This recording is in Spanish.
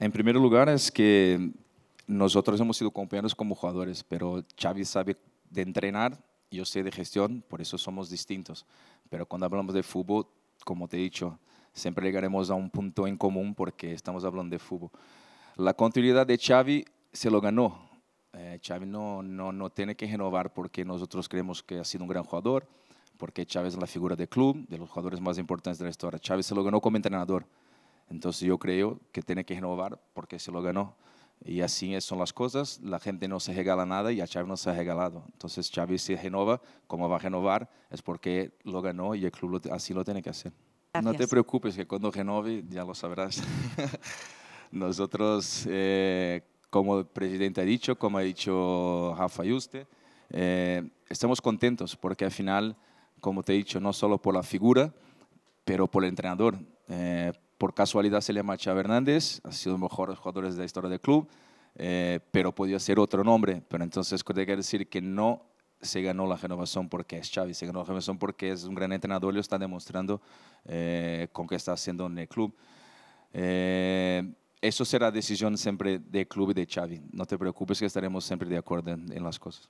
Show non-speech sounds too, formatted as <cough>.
En primer lugar es que nosotros hemos sido compañeros como jugadores, pero Xavi sabe de entrenar, yo sé de gestión, por eso somos distintos. Pero cuando hablamos de fútbol, como te he dicho, siempre llegaremos a un punto en común porque estamos hablando de fútbol. La continuidad de Xavi se lo ganó. Eh, Xavi no, no, no tiene que renovar porque nosotros creemos que ha sido un gran jugador, porque Xavi es la figura del club, de los jugadores más importantes de la historia. Xavi se lo ganó como entrenador. Entonces yo creo que tiene que renovar porque se lo ganó. Y así son las cosas, la gente no se regala nada y a Xavi no se ha regalado. Entonces Xavi se renova, como va a renovar, es porque lo ganó y el club así lo tiene que hacer. No te preocupes, que cuando renove ya lo sabrás. <laughs> Nosotros, eh, como el presidente ha dicho, como ha dicho Rafa Yuste, eh, estamos contentos porque al final, como te he dicho, no solo por la figura, pero por el entrenador. Eh, por casualidad se llama Xavi Hernández, ha sido uno de los mejores jugadores de la historia del club, eh, pero podía ser otro nombre. Pero entonces quiere decir que no se ganó la renovación porque es Xavi, se ganó la renovación porque es un gran entrenador y lo está demostrando eh, con que está haciendo en el club. Eh, eso será decisión siempre del club y de Xavi. No te preocupes que estaremos siempre de acuerdo en, en las cosas.